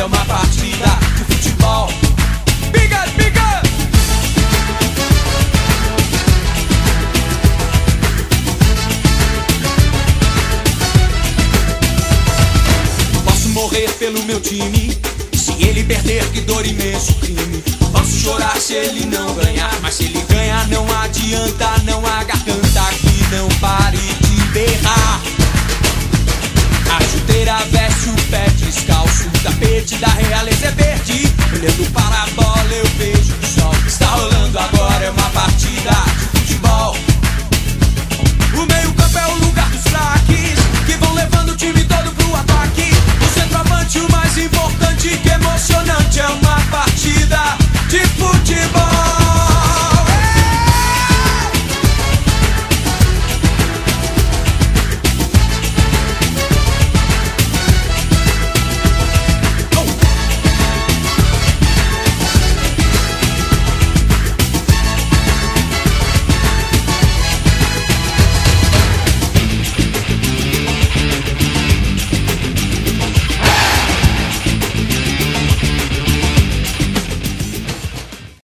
é uma partida de futebol. Biga, biga! Posso morrer pelo meu time. Se ele perder, que dor imenso crime. Posso chorar se ele não ganhar. Mas se ele ganhar, não adianta, não adianta. tapete da realeza é verde. Olhando para a bola, eu vejo o sol. Está rolando agora é uma partida de futebol. O meio-campo é o lugar dos fraques que vão levando o time todo pro ataque. O centroavante, o mais importante, que é emocionante é o